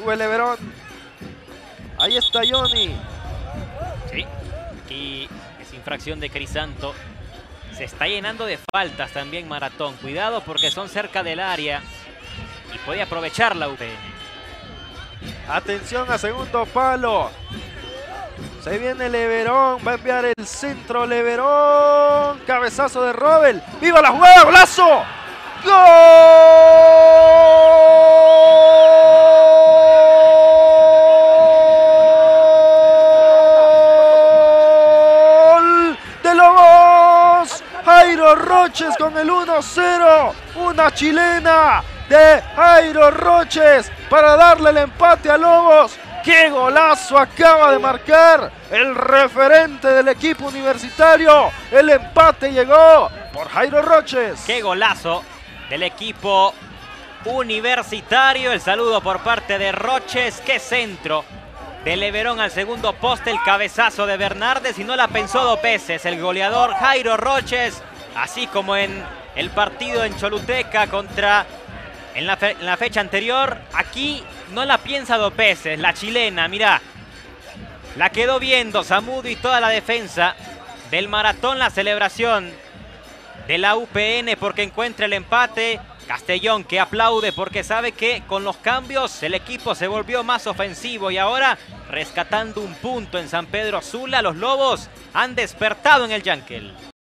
Sube Leverón. Ahí está Johnny. Sí, aquí es infracción de Crisanto. Se está llenando de faltas también Maratón. Cuidado porque son cerca del área y puede aprovechar la UPN. Atención a segundo palo. Se viene Leverón, va a enviar el centro Leverón. Cabezazo de Robel. ¡Viva la jugada! ¡Golazo! ¡Gol! Roches con el 1-0. Una chilena de Jairo Roches para darle el empate a Lobos. ¡Qué golazo acaba de marcar el referente del equipo universitario! El empate llegó por Jairo Roches. ¡Qué golazo del equipo universitario! El saludo por parte de Roches. ¡Qué centro! De Leverón al segundo poste, el cabezazo de Bernardes y no la pensó dos veces. El goleador Jairo Roches, así como en el partido en Choluteca contra en la, fecha anterior, aquí no la piensa dos veces, la chilena, mirá. La quedó viendo Zamudo y toda la defensa del maratón, la celebración de la UPN porque encuentra el empate. Castellón que aplaude porque sabe que con los cambios el equipo se volvió más ofensivo y ahora rescatando un punto en San Pedro Sula, los Lobos han despertado en el Yankel.